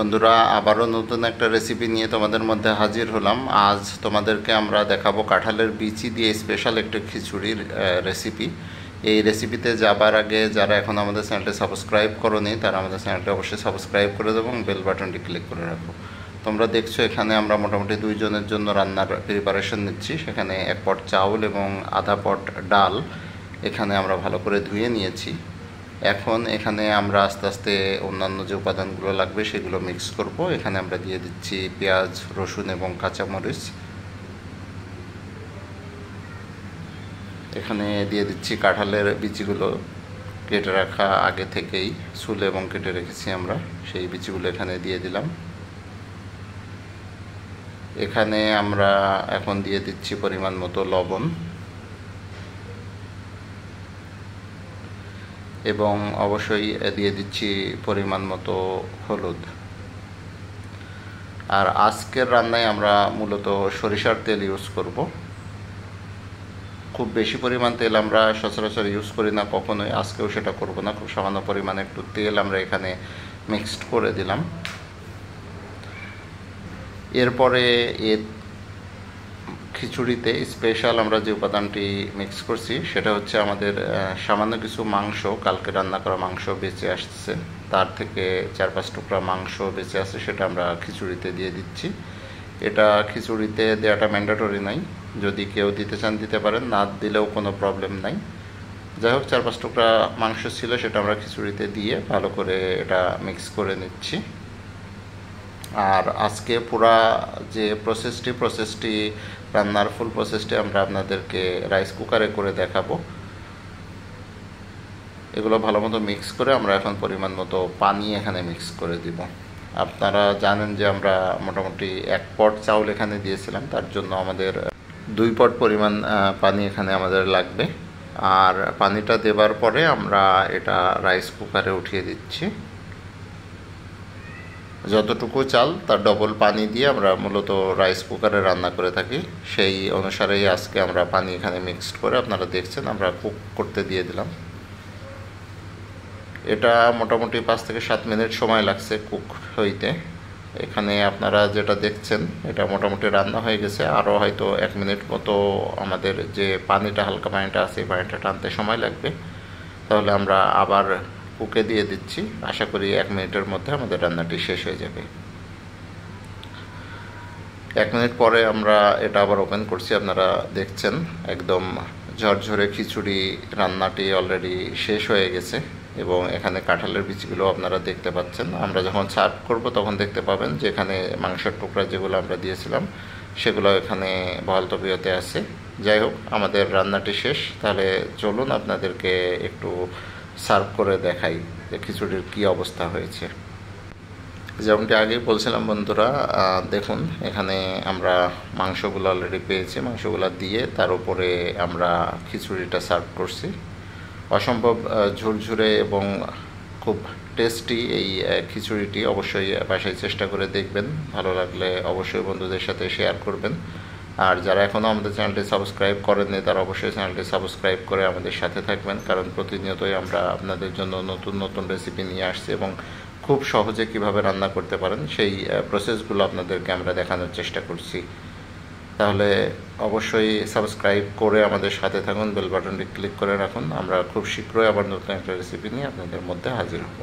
বন্ধুরা, আবারও নতুন একটা রেসিপি নিয়ে তোমাদের মধ্যে হাজির হলাম। আজ তোমাদেরকে আমরা দেখাবো কাঁঠালের বিচি দিয়ে স্পেশাল একটা খিচুড়ির রেসিপি এই রেসিপিতে যাবার আগে যারা এখন আমাদের চ্যানেলটি সাবস্ক্রাইব করোনি, তারা আমাদের চ্যানেলটি অবশ্যই সাবস্ক্রাইব করে দেবো এবং বেল বাটনটি ক্লিক করে রাখো। তোমরা দেখছ এখানে আমরা মোটামুটি দুইজনের জন্য রান্নার প্রিপারেশন নিচ্ছি। সেখানে এক পট চাউল এবং আধা পট ডাল এখানে আমরা ভালো করে ধুয়ে নিয়েছি। এখন এখানে আমরা আস্তে আস্তে অন্যান্য যে উপাদানগুলো লাগবে সেগুলো মিক্স করব। এখানে আমরা দিয়ে দিচ্ছি পেঁয়াজ, রসুন এবং কাঁচামরিচ। এখানে দিয়ে দিচ্ছি কাঁঠালের বিচিগুলো। কেটে রাখা আগে থেকেই চুলে এবং কেটে রেখেছি আমরা। সেই বিচিগুলো এখানে দিয়ে দিলাম। এখানে আমরা এখন দিয়ে দিচ্ছি পরিমাণ মতো লবণ। এবং অবশ্যই দিয়ে দিচ্ছি পরিমাণ মতো হলুদ। আর আজকের রান্নায় আমরা মূলত সরিষার তেল ইউজ করব। খুব বেশি পরিমাণ তেল আমরা সচরাচর ইউজ করি না, কখনোই। আজকেও সেটা করব না। খুব সামান্য পরিমাণে একটু তেল আমরা এখানে মিক্সড করে দিলাম। এরপরে এ খিচুড়িতে স্পেশাল আমরা যে উপাদানটি মিক্স করছি, সেটা হচ্ছে আমাদের সামান্য কিছু মাংস, কালকে রান্না করা মাংস বেঁচে আসছে। তার থেকে চার পাঁচ টুকরা মাংস বেঁচে আসছে সেটা আমরা খিচুড়িতে দিয়ে দিচ্ছি। এটা খিচুড়িতে দেওয়াটা ম্যান্ডেটরি নাই। যদি কেউ দিতে চান, দিতে পারেন। না দিলেও কোনো প্রবলেম নাই। যাই হোক, চার পাঁচ টুকরা মাংস ছিল, সেটা আমরা খিচুড়িতে দিয়ে ভালো করে এটা মিক্স করে নিচ্ছি। আর আজকে পুরা যে প্রসেসটি প্রসেসটি রান্নার ফুল প্রসেসটি আমরা আপনাদেরকে রাইস কুকারে করে দেখাবো। এগুলো ভালো মতো মিক্স করে আমরা এখন পরিমাণ মতো পানি এখানে মিক্স করে দিব। আপনারা জানেন যে আমরা মোটামুটি এক পট চাউল এখানে দিয়েছিলাম, তার জন্য আমাদের দুই পট পরিমাণ পানি এখানে আমাদের লাগবে। আর পানিটা দেবার পরে আমরা এটা রাইস কুকারে উঠিয়ে দিচ্ছি। যতটুকু চাল, তার ডবল পানি দিয়ে আমরা মূলত রাইস কুকারে রান্না করে থাকি। সেই অনুসারেই আজকে আমরা পানি এখানে মিক্সড করে আপনারা দেখছেন, আমরা কুক করতে দিয়ে দিলাম। এটা মোটামুটি পাঁচ থেকে সাত মিনিট সময় লাগছে কুক হইতে। এখানে আপনারা যেটা দেখছেন, এটা মোটামুটি রান্না হয়ে গেছে। আরও হয়তো এক মিনিট মতো আমাদের যে পানিটা, হালকা পানিটা আছে, এই পানিটা টানতে সময় লাগবে। তাহলে আমরা আবার কুকে দিয়ে দিচ্ছি। আশা করি এক মিনিটের মধ্যে আমাদের রান্নাটি শেষ হয়ে যাবে। এক মিনিট পরে আমরা এটা আবার ওপেন করছি। আপনারা দেখছেন, একদম ঝরঝরে খিচুড়ি রান্নাটি অলরেডি শেষ হয়ে গেছে এবং এখানে কাঁঠালের বীজগুলো আপনারা দেখতে পাচ্ছেন। আমরা যখন সার্ভ করব তখন দেখতে পাবেন যে এখানে মাংসের টুকরা যেগুলো আমরা দিয়েছিলাম, সেগুলো এখানে বহাল আছে। যাই হোক, আমাদের রান্নাটি শেষ। তাহলে চলুন আপনাদেরকে একটু সার্ভ করে দেখাই যে খিচুড়ির কী অবস্থা হয়েছে। যেমনটি আগেই বলছিলাম বন্ধুরা দেখুন, এখানে আমরা মাংসগুলো অলরেডি পেয়েছি। মাংসগুলো দিয়ে তার উপরে আমরা খিচুড়িটা সার্ভ করছি। অসম্ভব ঝুরঝুরে এবং খুব টেস্টি এই খিচুড়িটি অবশ্যই বাসায় চেষ্টা করে দেখবেন। ভালো লাগলে অবশ্যই বন্ধুদের সাথে শেয়ার করবেন। আর যারা এখনও আমাদের চ্যানেলটি সাবস্ক্রাইব করেননি, তারা অবশ্যই চ্যানেলটি সাবস্ক্রাইব করে আমাদের সাথে থাকবেন, কারণ প্রতিনিয়তই আমরা আপনাদের জন্য নতুন নতুন রেসিপি নিয়ে আসছি এবং খুব সহজে কীভাবে রান্না করতে পারেন, সেই প্রসেসগুলো আপনাদেরকে আমরা দেখানোর চেষ্টা করছি। তাহলে অবশ্যই সাবস্ক্রাইব করে আমাদের সাথে থাকুন, বেল বাটনটি ক্লিক করে রাখুন। আমরা খুব শীঘ্রই আবার নতুন একটা রেসিপি নিয়ে আপনাদের মধ্যে হাজির হব।